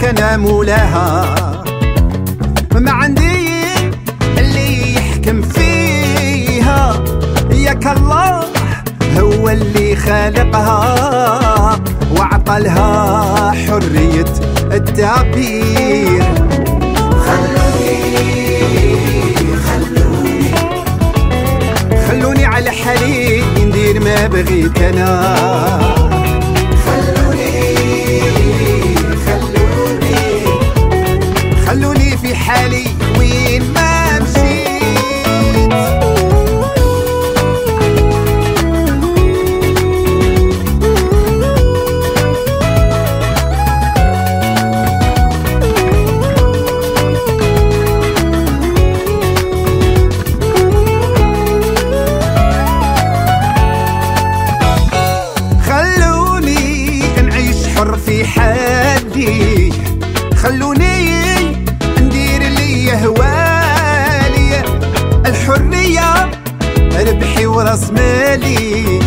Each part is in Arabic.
كان مولاها ما عندي هو اللي خالقها وعطى لها حرية التعبير. خلوني خلوني خلوني على حالي ندير ما بغيت أنا. حالي خلوني ندير اللي يهوالي الحرية ربحي وراس مالي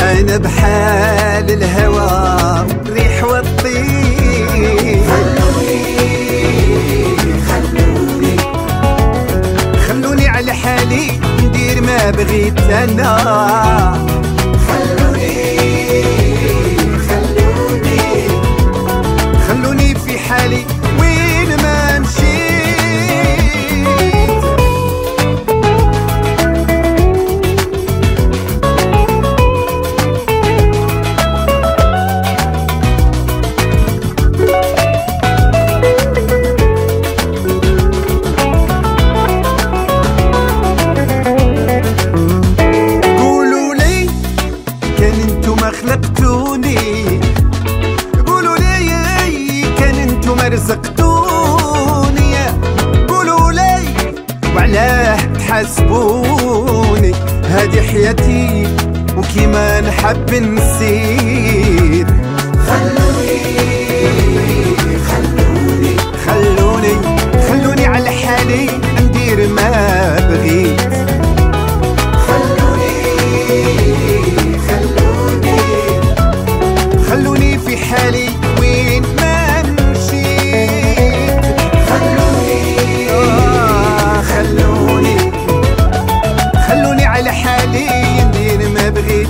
أنا بحال الهوى ريح والطير. خلوني على حالي ندير ما بغيت أنا. رزقتوني قولوا لي وعلاه تحاسبوني. هذه حياتي وكيما نحب نسير. خلوني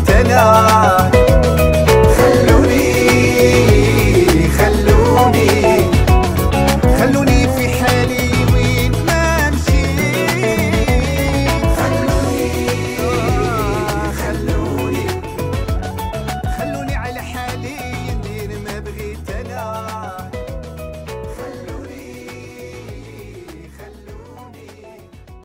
تنادي